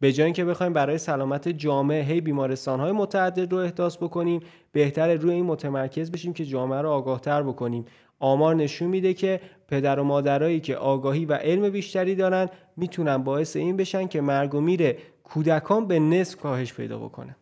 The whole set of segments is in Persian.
به جای اینکه بخوایم برای سلامت جامعه هی بیمارستان های متعدد رو احداث بکنیم بهتره روی این متمرکز بشیم که جامعه رو آگاهتر بکنیم. آمار نشون میده که پدر و مادرایی که آگاهی و علم بیشتری دارن می‌تونن باعث این بشن که مرگ و میر کودکان به نصف کاهش پیدا بکنه.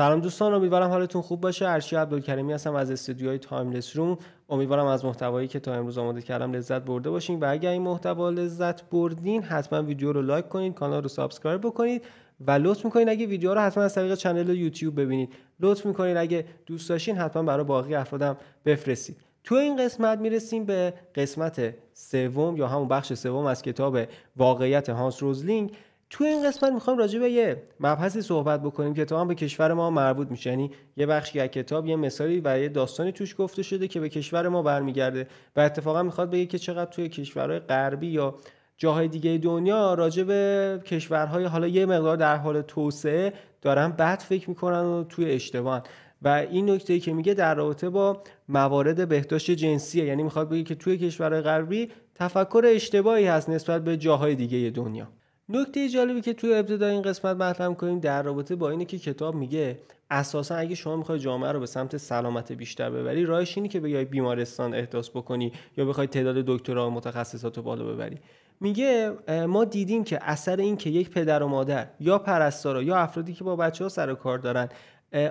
سلام دوستان امیدوارم حالتون خوب باشه. ارشیا عبدالکریمی هستم از استودیوهای Timeless Room امیدوارم از محتوایی که تا امروز آماده کردم لذت برده باشین و اگر این محتوا لذت بردین حتما ویدیو رو like کنید کانال رو subscribe بکنید و لطف می‌کنید اگه ویدیو رو حتما از طریق channel یوتیوب ببینید لطف می‌کنید اگه دوست داشتین حتما برای باقی افرادم بفرستید تو این قسمت می‌رسیم به قسمت سوم یا همون بخش سوم از کتاب واقعیت هانس روزلینگ تو این قسمت می‌خوایم راجع به یه مبحثی صحبت بکنیم که تا به کشور ما مربوط میشه. یعنی یه بخشی از کتاب یه مثالی و یه داستانی توش گفته شده که به کشور ما برمیگرده و اتفاقا می‌خواد بگه که چقدر توی کشورهای غربی یا جاهای دیگه دنیا راجع به کشورهای حالا یه مقدار در حال توسعه دارن بد فکر می‌کنن و توی اشتباهن. و این نکته که میگه در رابطه با موارد بهداشت جنسیه. یعنی می‌خواد بگه که توی کشورهای غربی تفکر اشتباهی هست نسبت به جاهای دیگه دنیا. نکته جالبی که توی ابتدای این قسمت مطرح کنیم در رابطه با اینه که کتاب میگه اساسا اگه شما می‌خوای جامعه رو به سمت سلامت بیشتر ببری راهش اینه که بیای بیمارستان احداث بکنی یا بخوای تعداد دکترا و متخصصات رو بالا ببری. میگه ما دیدیم که اثر این که یک پدر و مادر یا پرستارا یا افرادی که با بچه ها سر و کار دارن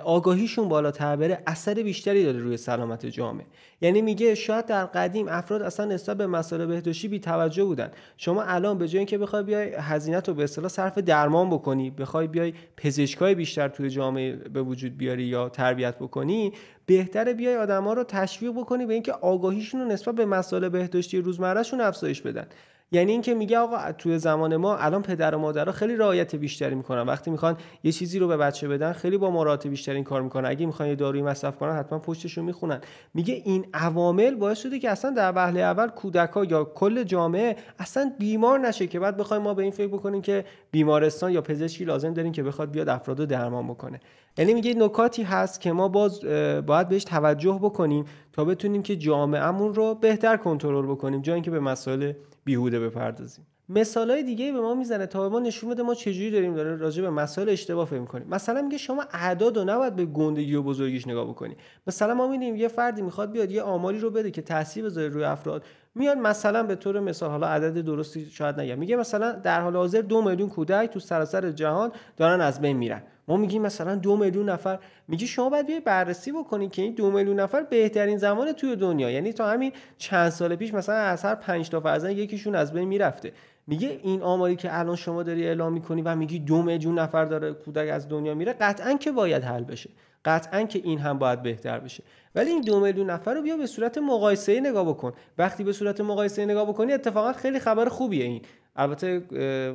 آگاهیشون بالاتر بره اثر بیشتری داره روی سلامت جامعه. یعنی میگه شاید در قدیم افراد اصلا نسبت به مسائل بهداشتی بی توجه بودن. شما الان به جای اینکه بخوای بیای هزینه رو به اصطلاح صرف درمان بکنی بخوای بیای پزشکای بیشتر توی جامعه به وجود بیاری یا تربیت بکنی بهتره بیای آدما رو تشویق بکنی به اینکه آگاهیشون رو نسبت به مسائل بهداشتی روزمرهشون افزایش بدن. یعنی اینکه میگه آقا توی زمان ما الان پدر و مادرها خیلی رعایت بیشتری می‌کنن. وقتی می‌خوان یه چیزی رو به بچه بدن خیلی با مراعات بیشتری این کار می‌کنن. اگه می‌خوان یه دارویی مصرف کنن حتما پشتش رو می‌خونن. میگه این عوامل باعث شده که اصلا در وهله اول کودک ها یا کل جامعه اصلا بیمار نشه که بعد بخوایم ما به این فکر بکنیم که بیمارستان یا پزشکی لازم داریم که بخواد بیاد افراد رو درمان بکنه. یعنی میگه نکاتی هست که ما باز باید بهش توجه بکنیم تا بتونیم که جامعهمون رو بهتر کنترل بکنیم. جای اینکه به مسائل بیهوده بپردازیم. مثالای دیگه به ما می‌زنه تا به ما نشون بده ما چجوری داریم داره راجع به مسائل اشتباه فهم کنیم مثلا میگه شما اعداد و نباید به گندگی و بزرگیش نگاه بکنی. مثلا ما می‌بینیم یه فردی می‌خواد بیاد یه آماری رو بده که تاثیر بذاره روی افراد. میاد مثلا به طور مثال حالا عدد درستی شاید نگم. میگه مثلا در حال حاضر دو میلیون کودک تو سراسر جهان دارن از بین میرن. ما میگیم مثلا دو میلیون نفر. میگی شما باید بیای بررسی بکنید که این دو میلیون نفر بهترین زمان توی دنیا. یعنی تا همین چند سال پیش مثلا از هر 5 تا فرزند یکیشون از بین می‌رفته. میگه این آماری که الان شما داری اعلام می‌کنی و میگی دو میلیون نفر داره کودک از دنیا میره قطعا که باید حل بشه. قطعا که این هم باید بهتر بشه. ولی این دو میلیون نفر رو بیا به صورت مقایسه نگاه بکن. وقتی به صورت مقایسه نگاه بکنی اتفاقا خیلی خبر خوبیه این. البته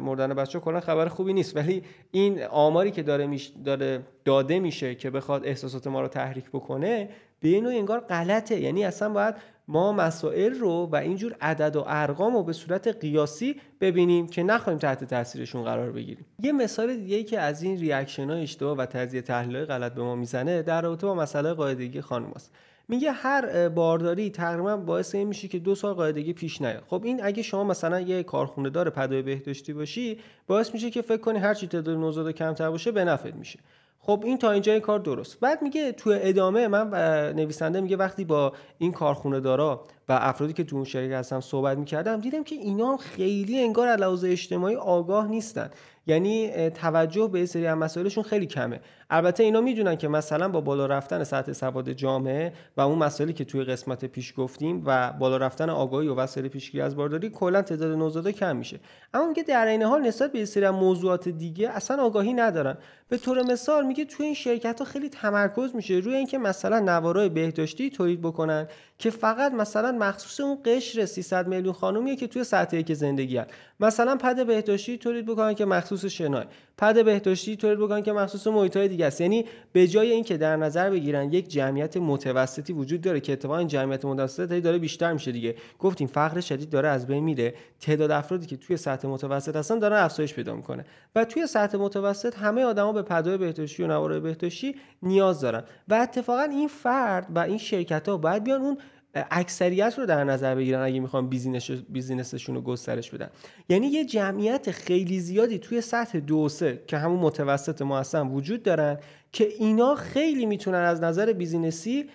مردن بچه کلا خبر خوبی نیست ولی این آماری که داره, میش داره داده میشه که بخواد احساسات ما رو تحریک بکنه به اینو انگار غلطه. یعنی اصلا باید ما مسائل رو و اینجور عدد و ارقام رو به صورت قیاسی ببینیم که نخواهیم تحت تاثیرشون قرار بگیریم. یه مثال دیگه که از این ریاکشن های اشتباه و تجزیه تحلیل غلط به ما می‌زنه در رابطه با مسئله قاعدگی خانم است میگه هر بارداری تقریبا باعث این میشه که دو سال قاعدگی پیش نیاد. خب این اگه شما مثلا یه کارخونه دار پدای بهداشتی باشی باعث میشه که فکر کنی هر چی تعداد نوزاد کمتر باشه به نفعت میشه. خب این تا اینجا کار درست. بعد میگه تو ادامه من نویسنده میگه وقتی با این کارخونه دارا و افرادی که تو اون شرکت هستم صحبت می‌کردم دیدم که اینا خیلی انگار علاوه اجتماعی آگاه نیستن. یعنی توجه به سری از مسائلشون خیلی کمه. البته اینا می‌دونن که مثلا با بالا رفتن سطح سواد جامعه و اون مسائلی که توی قسمت پیش گفتیم و بالا رفتن آگاهی و وسایل پیشگیری از بارداری کلا تعداد نوزادا کم میشه. اما میگه در این حال نسبت به سری موضوعات دیگه اصلا آگاهی ندارن. به طور مثال میگه توی این شرکت ها خیلی تمرکز میشه روی اینکه مثلا نوارای بهداشتی تولید بکنن که فقط مثلا مخصوص اون قشر 300 میلیون خانومیه که توی سطحی که زندگی هست مثلا پد بهداشتی تولید بکنن که مخصوص شنای. پد بهداشتی تولید بکنن که مخصوص محیط های دیگه است یعنی به جای اینکه در نظر بگیرن یک جمعیت متوسطی وجود داره که اتفاقا این جمعیت متوسطی داره بیشتر میشه دیگه. گفتیم فقر شدید داره از بین میره. تعداد افرادی که توی سطح متوسط هستن دارن افزایش پیدا می‌کنه. و توی سطح متوسط همه آدما به پدای بهداشتی و نوارای بهداشتی نیاز دارن. و اتفاقا این فرد و این شرکت ها باید بیان اون اکثریت رو در نظر بگیرن اگه می‌خوان business business شون رو گسترش بدن. یعنی یه جمعیت خیلی زیادی توی سطح دو سه که همون متوسط ما هستن وجود دارن که اینا خیلی می‌تونن از نظر business ی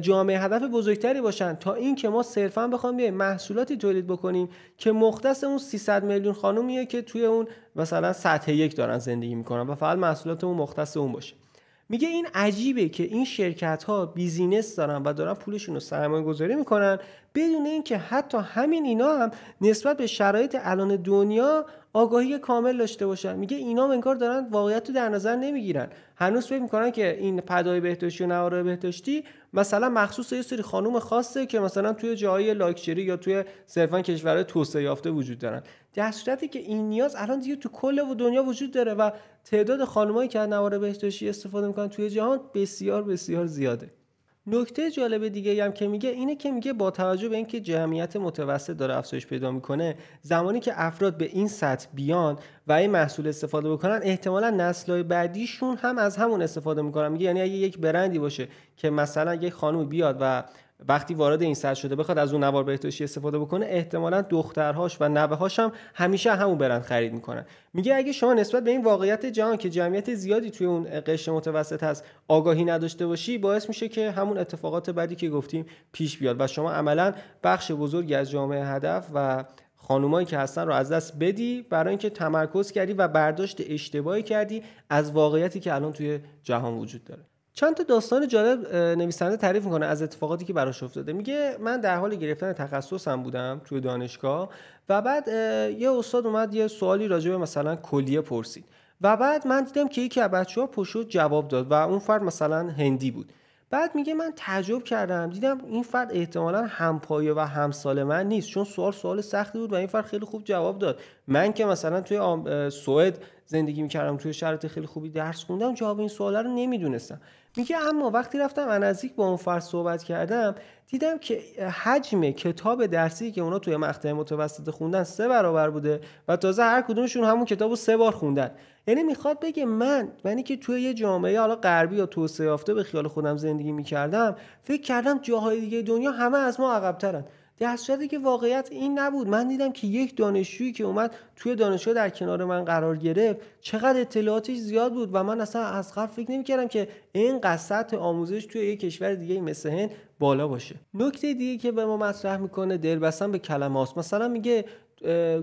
جامعه هدف بزرگتری باشن تا اینکه ما صرفا بخوام بیایم محصولاتی تولید بکنیم که مختص اون 300 میلیون خانومیه که توی اون مثلا سطح یک دارن زندگی می‌کنن و فقط محصولاتمون مختص اون باشه. میگه این عجیبه که این شرکت ها business دارن و دارن پولشون رو سرمایه گذاری می‌کنن. بدون اینکه حتی همین اینا هم نسبت به شرایط الان دنیا آگاهی کامل داشته باشن. میگه اینا انگار دارن واقعیت رو در نظر نمی‌گیرن. هنوز فکر می‌کنن که این پدای بهداشتی و نوارای بهداشتی مثلا مخصوص یه سری خانوم خاصه که مثلا توی جاهای لاکچری یا توی صرفا کشورهای توسعه یافته وجود دارن. در که این نیاز الان دیگه تو کل و دنیا وجود داره و تعداد خانمایی که از نوار بهداشتی استفاده می‌کنن توی جهان بسیار بسیار زیاده. نکته جالب دیگه هم که میگه اینه که میگه با توجه به اینکه جمعیت متوسط داره افزایش پیدا می‌کنه زمانی که افراد به این سطح بیان و این محصول استفاده بکنن احتمالا نسلهای بعدیشون هم از همون استفاده می‌کنن. میگه یعنی اگه یک برندی باشه که مثلا یک خانم بیاد و وقتی وارد این سر شده بخواد از اون نوار بهداشتی استفاده بکنه احتمالا دخترهاش و نوه‌هاش هم همیشه همون برند خرید می‌کنن. میگه اگه شما نسبت به این واقعیت جهان که جمعیت زیادی توی اون قشر متوسط هست آگاهی نداشته باشی باعث میشه که همون اتفاقات بعدی که گفتیم پیش بیاد و شما عملا بخش بزرگی از جامعه هدف و خانومایی که هستن رو از دست بدی برای اینکه تمرکز کردی و برداشت اشتباهی کردی از واقعیتی که الان توی جهان وجود داره. چند تا داستان جالب نویسنده تعریف می‌کنه از اتفاقاتی که براش افتاده. میگه من در حال گرفتن تخصصم بودم توی دانشگاه و بعد یه استاد اومد یه سوالی راجع به مثلا کلیه پرسید. و بعد من دیدم که یکی از بچه‌ها پشو جواب داد و اون فرد مثلا هندی بود. بعد میگه من تعجب کردم. دیدم این فرد احتمالا همپایه و همسال من نیست چون سوال سوال سختی بود و این فرد خیلی خوب جواب داد. من که مثلا توی سوئد زندگی می‌کردم توی شرایط خیلی خوبی درس خوندم جواب این سوالا رو نمی‌دونستم. میگه اما وقتی رفتم نزدیک با اون فرد صحبت کردم دیدم که حجم کتاب درسی که اونا توی مقطع متوسط خوندن سه برابر بوده و تازه هر کدومشون همون کتاب رو سه بار خوندن. یعنی می‌خواد بگه من منی که توی یه جامعه حالا غربی یا توسعه یافته به خیال خودم زندگی می‌کردم فکر کردم جاهای دیگه دنیا همه از ما عقبترن. در که واقعیت این نبود. من دیدم که یک دانشجویی که اومد توی دانشگاه در کنار من قرار گرفت چقدر اطلاعاتش زیاد بود و من اصلا از قبل فکر نمی‌کردم که این سطح آموزش توی یک کشور دیگه مثل هند بالا باشه. نکته دیگه که به ما مطرح می‌کنه دلبستن به کلمات مثلا میگه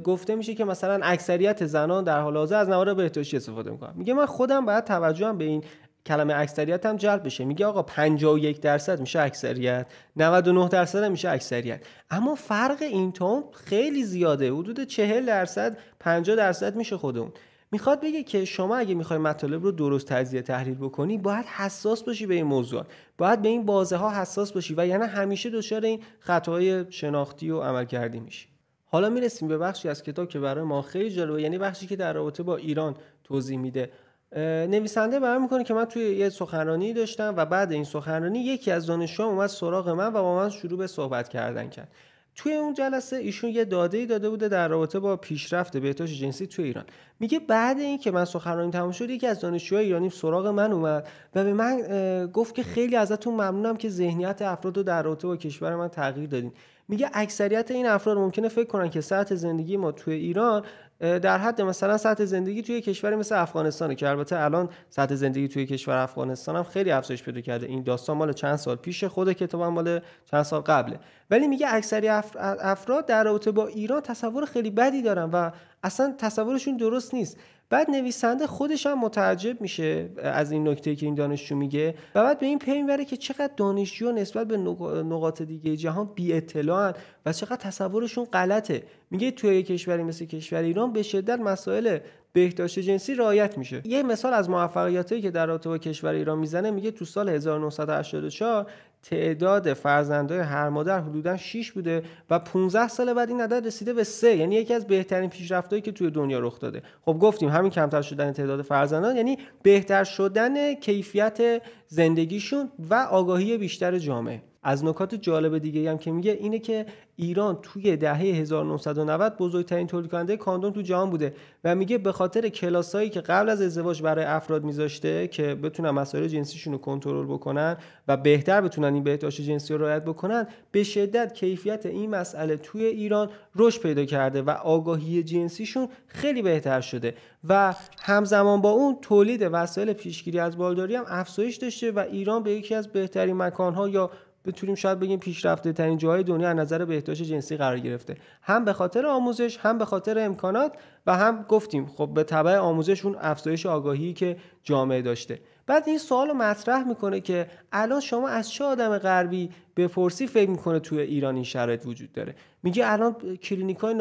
گفته میشه که مثلا اکثریت زنان در حال حاضر از نوار بهداشتی استفاده می‌کنن. میگه من خودم باید توجهم به این کلمه اکثریت هم جلب بشه. میگه آقا 51 درصد میشه اکثریت 99 درصد میشه اکثریت. اما فرق این توم خیلی زیاده. حدود 40 درصد 50 درصد میشه خودمون. می‌خواد بگه که شما اگه می‌خوای مطالب رو درست تجزیه تحلیل بکنی باید حساس باشی به این موضوع باید به این بازه ها حساس باشی و یعنی همیشه دچار این خطاهای شناختی و عملکردی میشی. حالا می‌رسیم به بخشی از کتاب که برای ما خیلی جالبه یعنی بخشی که در رابطه با ایران توضیح میده. نویسنده بیان می‌کنه که من توی یه سخنرانی داشتم و بعد این سخنرانی یکی از دانشجوها اومد سراغ من و با من شروع به صحبت کردن کرد. توی اون جلسه ایشون یه داده ای داده بوده در رابطه با پیشرفت بهداشت جنسی توی ایران. میگه بعد این که من سخنرانی تموم شد یکی از دانشجوهای ایرانی سراغ من اومد و به من گفت که خیلی ازتون ممنونم که ذهنیت افراد رو در رابطه با کشور من تغییر دادین. میگه اکثریت این افراد ممکنه فکر کنن که سطح زندگی ما توی ایران در حد مثلا سطح زندگی توی کشوری مثل افغانستان که البته الان سطح زندگی توی کشور افغانستان هم خیلی افزایش پیدا کرده. این داستان مال چند سال پیش خود کتابم مال چند سال قبله. ولی میگه اکثری افراد در رابطه با ایران تصور خیلی بدی دارن و اصلا تصورشون درست نیست. بعد نویسنده خودش هم متعجب میشه از این نکته که این دانشجو میگه و بعد به این پی می‌بره که چقدر دانشجو نسبت به نقاط دیگه جهان بی اطلاعن و چقدر تصورشون غلطه. میگه توی کشوری مثل کشور ایران به شدت مسائل بهداشت جنسی رعایت میشه. یه مثال از موفقیتایی که در رابطه با کشور ایران می‌زنه میگه تو سال 1984 تعداد فرزندای هر مادر حدودا 6 بوده و 15 سال بعد این عدد رسیده به 3 یعنی یکی از بهترین پیشرفتایی که توی دنیا رخ داده. خب گفتیم همین کمتر شدن تعداد فرزندان یعنی بهتر شدن کیفیت زندگیشون و آگاهی بیشتر جامعه. از نکات جالب دیگه هم که میگه اینه که ایران توی دهه 1990 بزرگترین تولید کننده کاندوم تو جهان بوده و میگه به خاطر کلاسایی که قبل از ازدواج برای افراد میذاشته که بتونن مسائل جنسیشون رو کنترل بکنن و بهتر بتونن این بهداشت جنسی رو رعایت بکنن به شدت کیفیت این مسئله توی ایران رشد پیدا کرده و آگاهی جنسیشون خیلی بهتر شده و همزمان با اون تولید وسایل پیشگیری از بالداری هم افزایش داشته و ایران به یکی از بهترین مکانها یا بتونیم شاید بگیم پیشرفته ترین جاهای دنیا از نظر بهداشت جنسی قرار گرفته. هم به خاطر آموزش هم به خاطر امکانات و هم گفتیم خب به تبع آموزش اون افزایش آگاهی که جامعه داشته. بعد این سوال رو مطرح می‌کنه که الان شما از چه آدم غربی بپرسی فکر می‌کنه توی ایران این شرایط وجود داره؟ میگه الان کلینیک های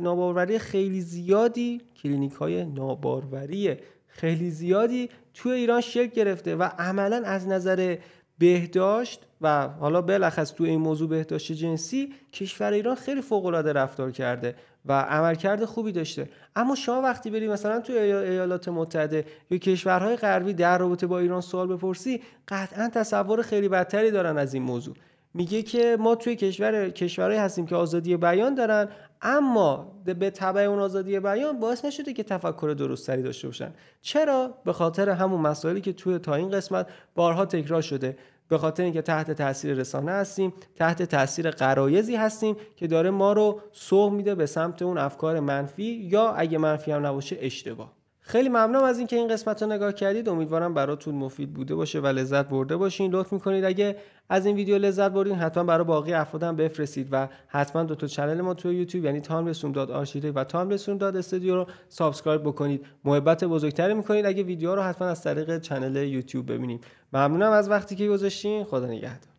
ناباروری خیلی زیادی کلینیک های ناباروری خیلی زیادی توی ایران شکل گرفته و عملا از نظر بهداشت و حالا بلخص تو این موضوع بهداشت جنسی کشور ایران خیلی فوق العاده رفتار کرده و عملکرد خوبی داشته. اما شما وقتی بری مثلا تو ایالات متحده یا کشورهای غربی در رابطه با ایران سوال بپرسی قطعا تصور خیلی بدتری دارن از این موضوع. میگه که ما توی کشور کشورهایی هستیم که آزادی بیان دارن اما به تبع اون آزادی بیان باعث نشده که تفکر درستری داشته باشن. چرا؟ به خاطر همون مسائلی که توی تا این قسمت بارها تکرار شده. به خاطر اینکه تحت تاثیر رسانه هستیم تحت تاثیر قرایزی هستیم که داره ما رو سوق میده به سمت اون افکار منفی یا اگه منفی هم نباشه اشتباه. خیلی ممنونم از اینکه این قسمت رو نگاه کردید. امیدوارم براتون مفید بوده باشه و لذت برده باشین. لطف می‌کنید. اگه از این ویدیو لذت بردین حتما برای باقی افرادم بفرستید و حتما دو تا چنل ما توی یوتیوب یعنی تام رسوم داد و تام رسوم داد استودیو رو سابسکرایب بکنید. محبت بزرگتری می‌کنید. اگه ویدیو رو حتما از طریق چنل یوتیوب ببینیم. ممنونم از وقتی که گذاشتین. خدا نگهدار.